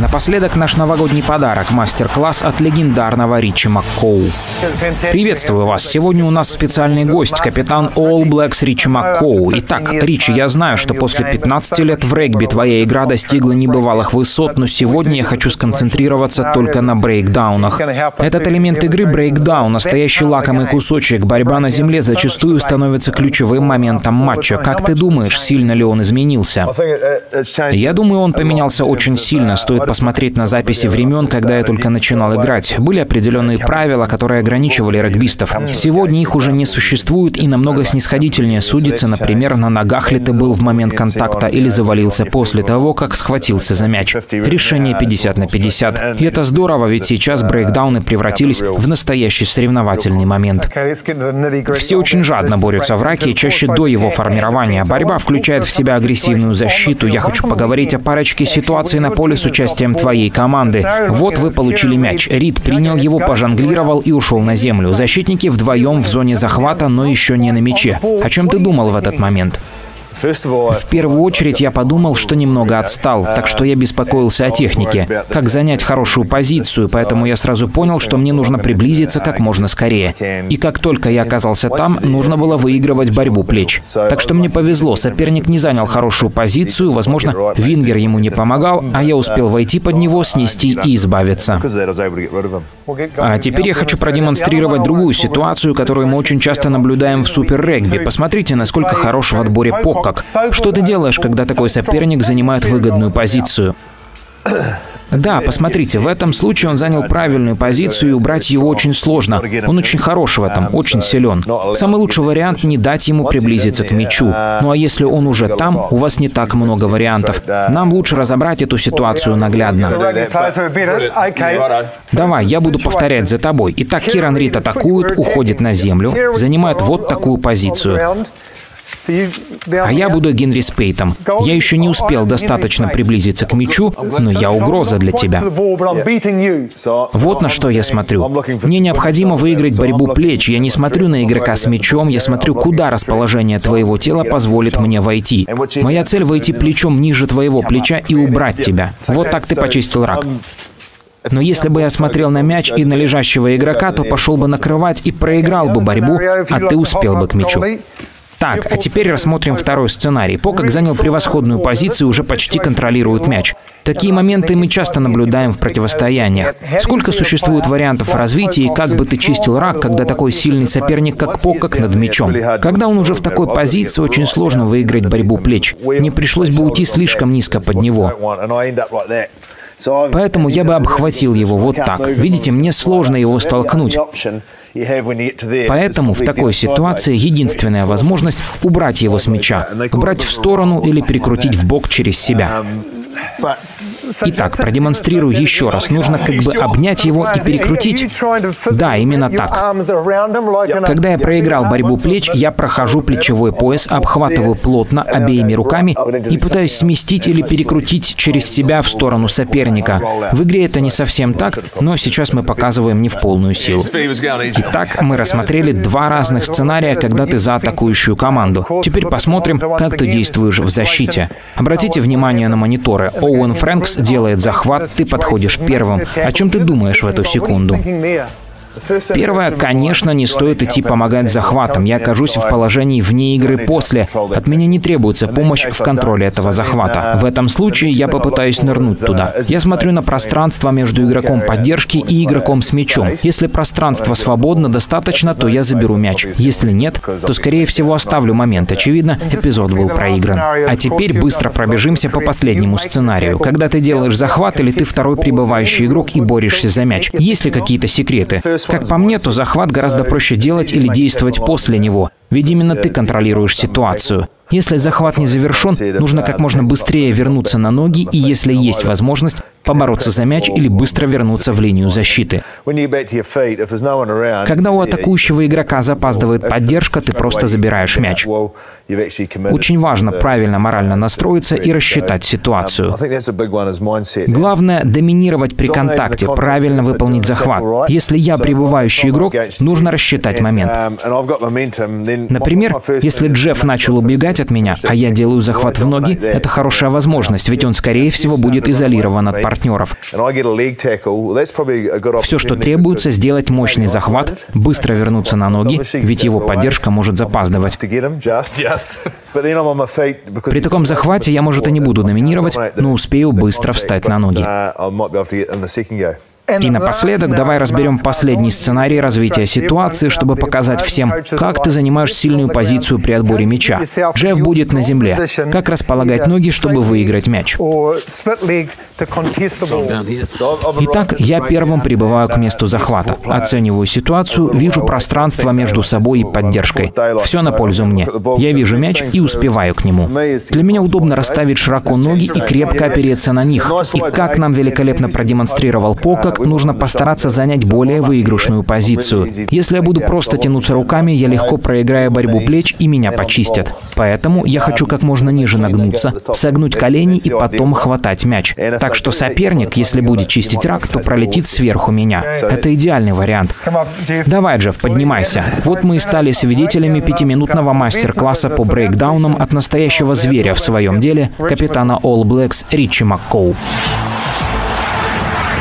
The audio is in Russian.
Напоследок наш новогодний подарок – мастер-класс от легендарного Ричи Маккоу. Приветствую вас. Сегодня у нас специальный гость, капитан All Blacks Ричи Маккоу. Итак, Ричи, я знаю, что после 15 лет в регби твоя игра достигла небывалых высот, но сегодня я хочу сконцентрироваться только на брейкдаунах. Этот элемент игры – брейкдаун, настоящий лакомый кусочек. Борьба на земле зачастую становится ключевым моментом матча. Как ты думаешь, сильно ли он изменился? Я думаю, он поменялся очень сильно. Стоит посмотреть на записи времен, когда я только начинал играть. Были определенные правила, которые ограничивали регбистов. Сегодня их уже не существует и намного снисходительнее судится, например, на ногах ли ты был в момент контакта или завалился после того, как схватился за мяч. Решение 50 на 50. И это здорово, ведь сейчас брейкдауны превратились в настоящий соревновательный момент. Все очень жадно борются в раке, чаще до его формирования. Борьба включает в себя агрессивную защиту. Я хочу поговорить о парочке ситуаций на поле с участием участием твоей команды. Вот вы получили мяч. Рид принял его, пожонглировал и ушел на землю. Защитники вдвоем в зоне захвата, но еще не на мяче. О чем ты думал в этот момент? В первую очередь я подумал, что немного отстал, так что я беспокоился о технике, как занять хорошую позицию, поэтому я сразу понял, что мне нужно приблизиться как можно скорее. И как только я оказался там, нужно было выигрывать борьбу плеч. Так что мне повезло, соперник не занял хорошую позицию, возможно, Вингер ему не помогал, а я успел войти под него, снести и избавиться. А теперь я хочу продемонстрировать другую ситуацию, которую мы очень часто наблюдаем в супер-регби. Посмотрите, насколько хорош в отборе Пока как. Что ты делаешь, когда такой соперник занимает выгодную позицию? Да, посмотрите, в этом случае он занял правильную позицию, и убрать его очень сложно. Он очень хорош в этом, очень силен. Самый лучший вариант — не дать ему приблизиться к мячу. Ну а если он уже там, у вас не так много вариантов. Нам лучше разобрать эту ситуацию наглядно. Давай, я буду повторять за тобой. Итак, Киран Рид атакует, уходит на землю, занимает вот такую позицию. А я буду Генри Спейтом. Я еще не успел достаточно приблизиться к мячу, но я угроза для тебя. Вот на что я смотрю. Мне необходимо выиграть борьбу плеч. Я не смотрю на игрока с мячом, я смотрю, куда расположение твоего тела позволит мне войти. Моя цель — войти плечом ниже твоего плеча и убрать тебя. Вот так ты почистил рак. Но если бы я смотрел на мяч и на лежащего игрока, то пошел бы накрывать и проиграл бы борьбу, а ты успел бы к мячу. Так, а теперь рассмотрим второй сценарий. Покок занял превосходную позицию и уже почти контролирует мяч. Такие моменты мы часто наблюдаем в противостояниях. Сколько существует вариантов развития и как бы ты чистил рак, когда такой сильный соперник, как Покок, над мячом? Когда он уже в такой позиции, очень сложно выиграть борьбу плеч. Мне пришлось бы уйти слишком низко под него. Поэтому я бы обхватил его вот так. Видите, мне сложно его столкнуть. Поэтому в такой ситуации единственная возможность убрать его с мяча, убрать в сторону или перекрутить в бок через себя. Итак, продемонстрирую еще раз. Нужно как бы обнять его и перекрутить. Да, именно так. Когда я проиграл борьбу плеч, я прохожу плечевой пояс, обхватываю плотно обеими руками и пытаюсь сместить или перекрутить через себя в сторону соперника. В игре это не совсем так, но сейчас мы показываем не в полную силу. Итак, мы рассмотрели два разных сценария, когда ты за атакующую команду. Теперь посмотрим, как ты действуешь в защите. Обратите внимание на мониторы. Оуэн Фрэнкс делает захват, ты подходишь первым. О чем ты думаешь в эту секунду? Первое, конечно, не стоит идти помогать захватом. Я окажусь в положении вне игры после. От меня не требуется помощь в контроле этого захвата. В этом случае я попытаюсь нырнуть туда. Я смотрю на пространство между игроком поддержки и игроком с мячом. Если пространство свободно достаточно, то я заберу мяч. Если нет, то скорее всего оставлю момент. Очевидно, эпизод был проигран. А теперь быстро пробежимся по последнему сценарию. Когда ты делаешь захват или ты второй прибывающий игрок и борешься за мяч. Есть ли какие-то секреты? Как по мне, то захват гораздо проще делать или действовать после него, ведь именно ты контролируешь ситуацию. Если захват не завершен, нужно как можно быстрее вернуться на ноги и, если есть возможность, побороться за мяч или быстро вернуться в линию защиты. Когда у атакующего игрока запаздывает поддержка, ты просто забираешь мяч. Очень важно правильно морально настроиться и рассчитать ситуацию. Главное — доминировать при контакте, правильно выполнить захват. Если я прибывающий игрок, нужно рассчитать момент. Например, если Джефф начал убегать от меня, а я делаю захват в ноги, это хорошая возможность, ведь он, скорее всего, будет изолирован от партнера партнеров. Все, что требуется, сделать мощный захват, быстро вернуться на ноги, ведь его поддержка может запаздывать. При таком захвате я, может, и не буду доминировать, но успею быстро встать на ноги. И напоследок давай разберем последний сценарий развития ситуации, чтобы показать всем, как ты занимаешь сильную позицию при отборе мяча. Джефф будет на земле. Как располагать ноги, чтобы выиграть мяч? Итак, я первым прибываю к месту захвата. Оцениваю ситуацию, вижу пространство между собой и поддержкой. Все на пользу мне. Я вижу мяч и успеваю к нему. Для меня удобно расставить широко ноги и крепко опереться на них. И как нам великолепно продемонстрировал Пока, нужно постараться занять более выигрышную позицию. Если я буду просто тянуться руками, я легко проиграю борьбу плеч и меня почистят. Поэтому я хочу как можно ниже нагнуться, согнуть колени и потом хватать мяч. Так что соперник, если будет чистить рак, то пролетит сверху меня. Это идеальный вариант. Давай, Джефф, поднимайся. Вот мы и стали свидетелями пятиминутного мастер-класса по брейкдаунам от настоящего зверя в своем деле, капитана All Blacks Ричи Маккоу.